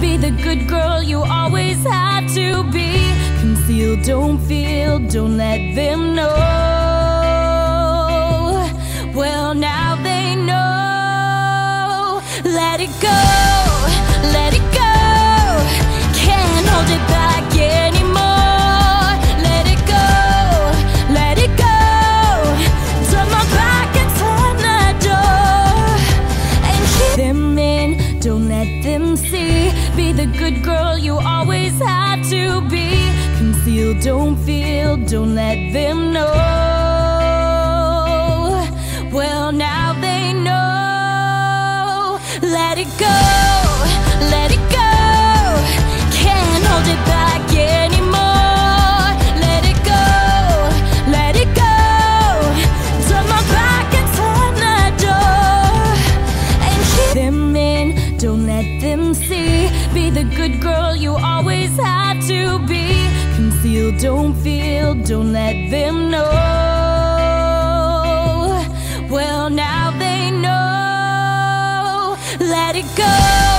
Be the good girl you always had to be. Conceal, don't feel, don't let them know. Well, now they know. Let it go, let it go. Can't hold it back anymore. Let it go, let it go. Turn my back and turn the door. And keep them in, don't let them see. Be the good girl you always had to be. Conceal, don't feel, don't let them know. Well, now they know. Let it go, them see. Be the good girl you always had to be. Conceal, don't feel, don't let them know. Well, now they know. Let it go.